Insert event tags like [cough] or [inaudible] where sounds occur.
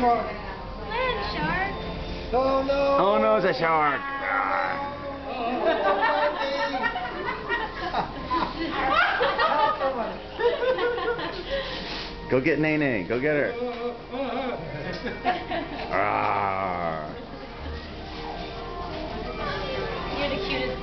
Land shark. Oh no. Oh no, it's a shark. [laughs] Go get Nene. Go get her. [laughs] You're the cutest.